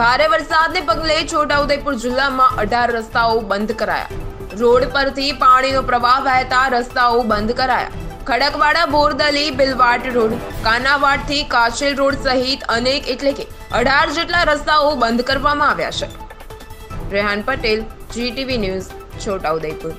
ભારે વરસાદને પગલે છોટાઉદેપુર જિલ્લામાં અઢાર રસ્તાઓ બંધ કરાયા. રોડ પરથી પાણીનો પ્રવાહ વહેતા રસ્તાઓ બંધ કરાયા. ખડકવાડા, બોરદલી, બિલવાટ રોડ, કાનાવાડથી કાશીલ રોડ સહિત અનેક એટલે કે અઢાર જેટલા રસ્તાઓ બંધ કરવામાં આવ્યા છે. Rehan Patel, GTV news, Chhota Udaipur.